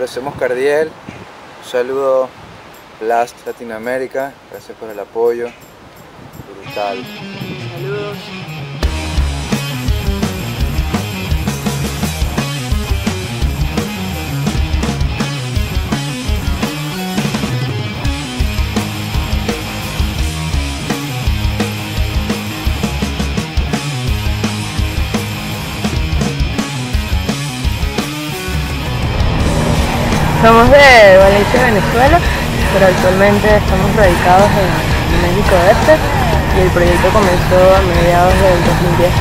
Pero Cardiel. Un saludo Blast Latinoamérica. Gracias por el apoyo. Brutal. Somos de Valencia, Venezuela, pero actualmente estamos radicados en México Este y el proyecto comenzó a mediados del 2010.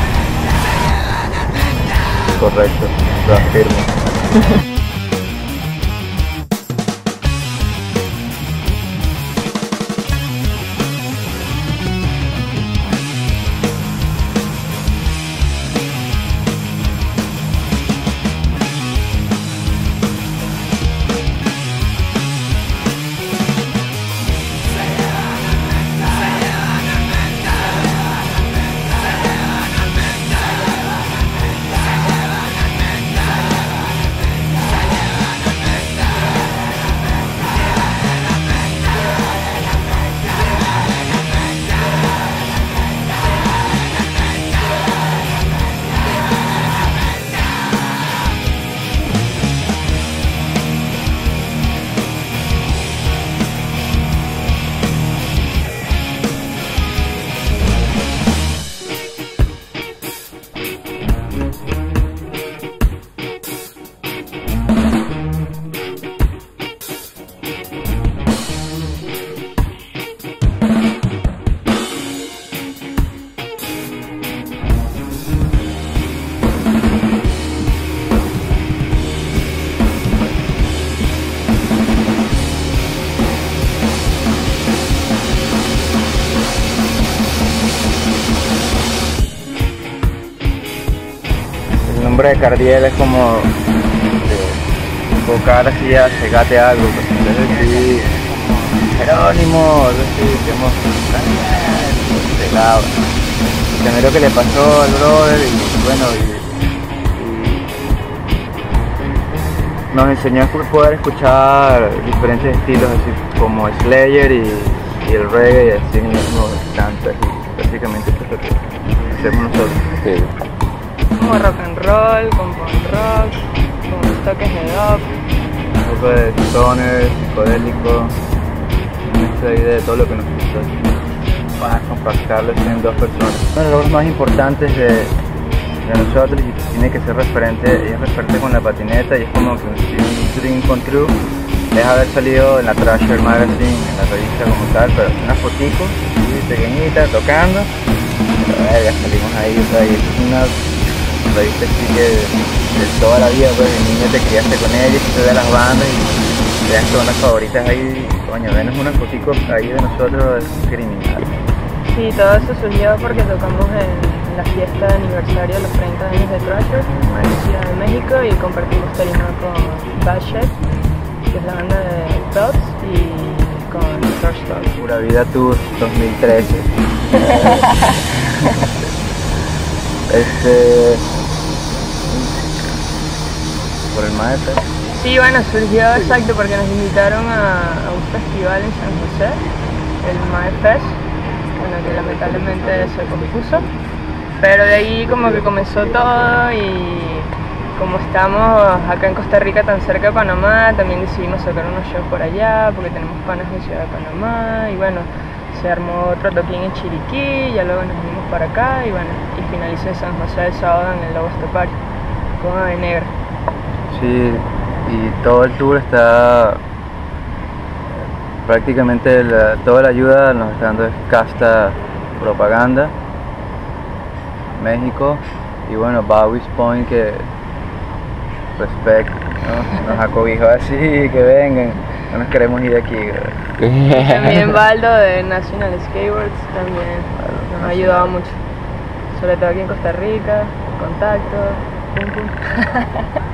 Correcto, lo afirmo. nombre de Cardiel es como de invocar así a cegate algo, pues entonces sí, Jerónimo, así, decimos, cegado. Primero que le pasó al brother y bueno, y, nos enseñó a poder escuchar diferentes estilos así como Slayer y, el reggae y así mismo cantas y básicamente eso es lo que hacemos nosotros. Como rock and roll, con punk rock, con toques de dub. un poco de stoner, psicodélico, una idea de todo lo que nos gusta para compactarlo así en dos personas. Uno de los logros más importantes de, de nosotros y tiene que ser referente, y es referente con la patineta y es como que un, un dream come true, es haber salido en la Thrasher Magazine, en la revista como tal, pero una fotico, así, pequeñita, tocando, pero verga, salimos ahí, o sea, y es una revista así que de, toda la vida, pues de niño te criaste con ella, y te de las bandas y te das todas las favoritas ahí, coño, venos una fotico ahí de nosotros, es criminal. Sí, todo eso surgió porque tocamos en la fiesta de aniversario de los 30 años de Thrasher en Ciudad de México y compartimos tarima con Bad Shape, que es la banda de Dots, y con Dog. Pura Vida Tour 2013. este. Por el maestro. Sí, bueno, surgió exacto porque nos invitaron a, un festival en San José, el Mae Fest, bueno, que lamentablemente se pospuso, pero de ahí como que comenzó todo y como estamos acá en Costa Rica tan cerca de Panamá, también decidimos sacar unos shows por allá porque tenemos panas en Ciudad de Panamá y bueno, se armó otro toquín en Chiriquí, ya luego nos vinimos para acá y bueno, y finalizó en San José el sábado en el Lobo Party con Ave Negra. Sí, y todo el tour está. Prácticamente toda la ayuda nos está dando es Casta Propaganda, México, y bueno, Bowie's Point que. Respect, ¿no? Nos acobijó así, que vengan, no nos queremos ir de aquí. ¿verdad? También Baldo de National Skateboards también nos ha ayudado mucho, sobre todo aquí en Costa Rica, contacto, pum pum.